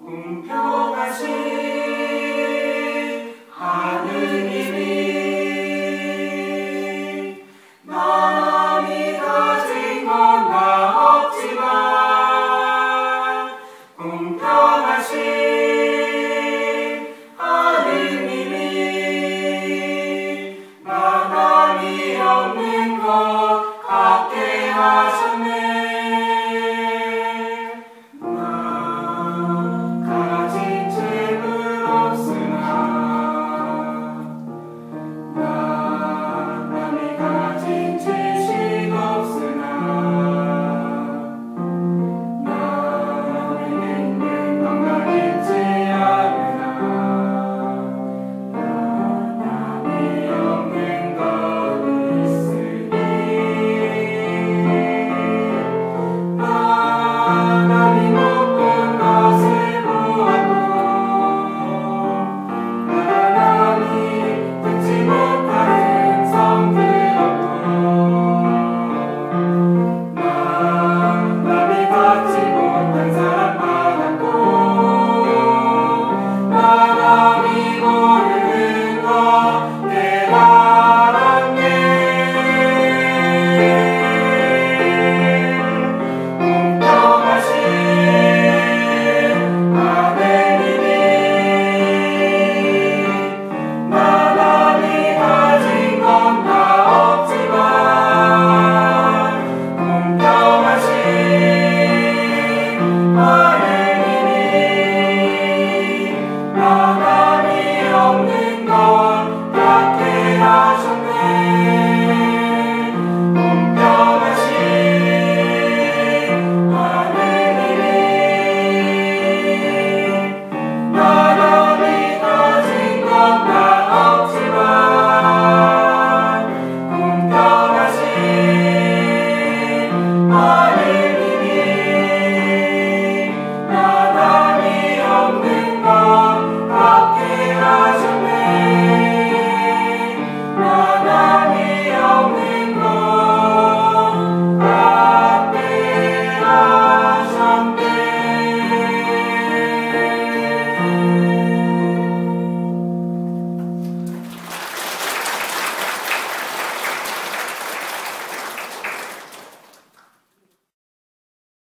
음, 공평하신